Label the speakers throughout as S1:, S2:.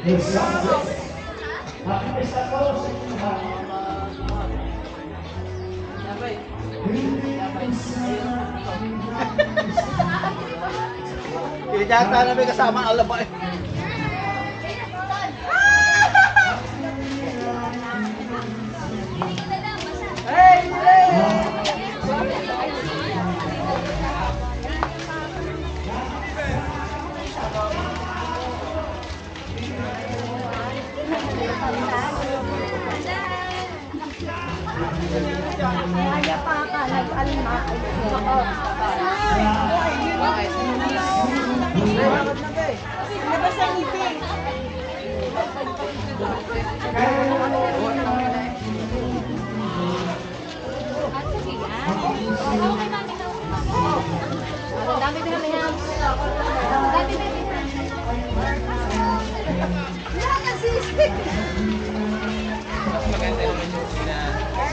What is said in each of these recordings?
S1: Hindi yata na may kasama alabay.
S2: Kaya pa ka, nag-alma. Labas ang ngipin.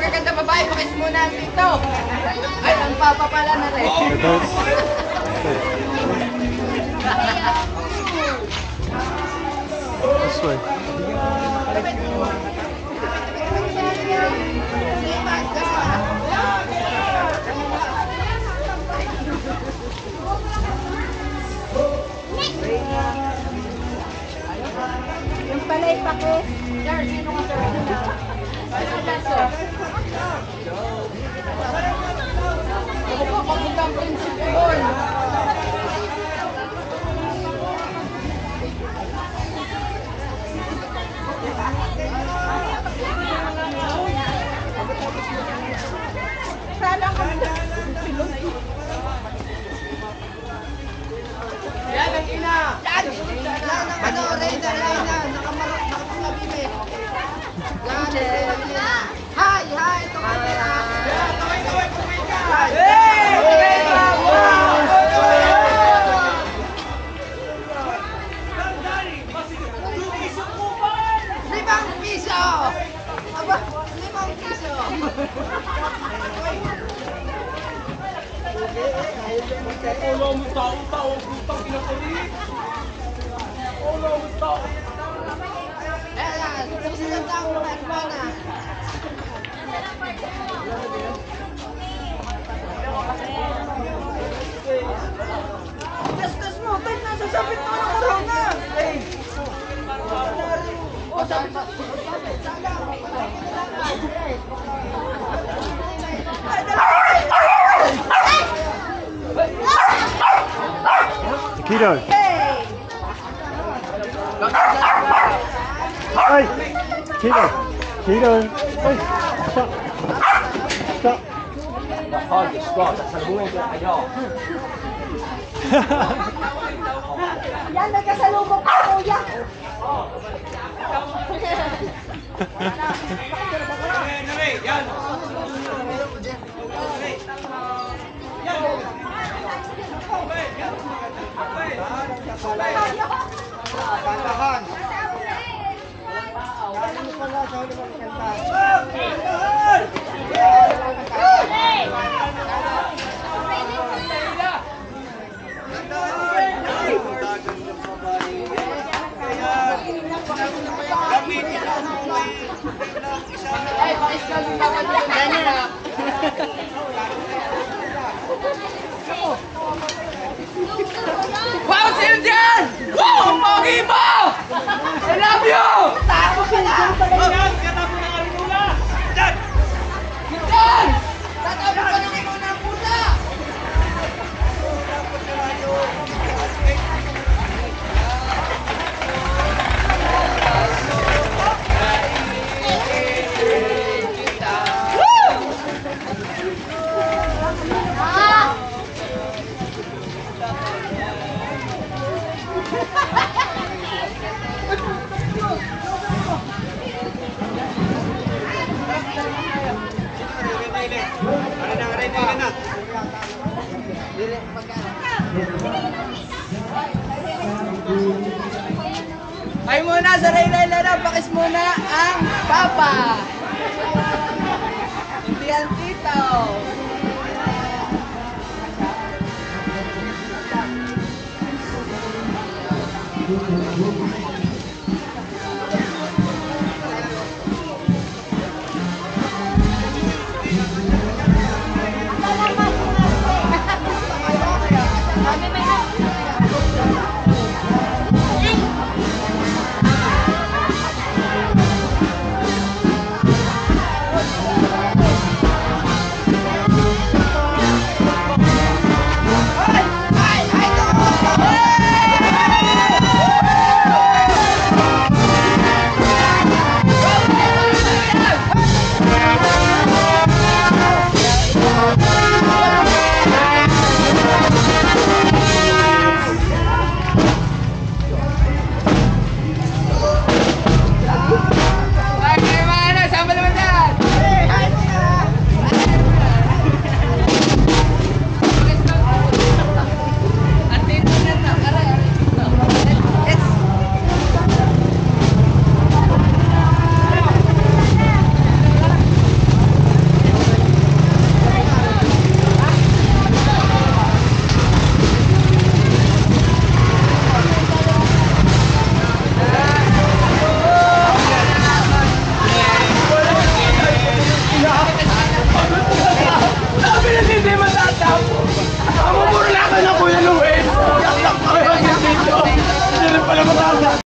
S2: kaganda babae, pakis muna ang dito. Ay, ang papa pala na rin.
S3: This way.
S1: Ulo mo tao, tao, putang pinakulit! Ulo mo tao!
S2: Ayan, susunod na ang mga hermana. Gastos mo, tayo na, sasabit mo ng corona. Ay! O, sabi Peter. Hey, Peter. Peter. Hey, stop. Stop.
S1: The hardest spot. That's
S4: a ruin at all.
S1: Yan, nagkasalubok ko,
S3: kuya. 稍微往前站 Ay muna sa Raylay Lana, pakis muna ang papa. Hindi ang tito.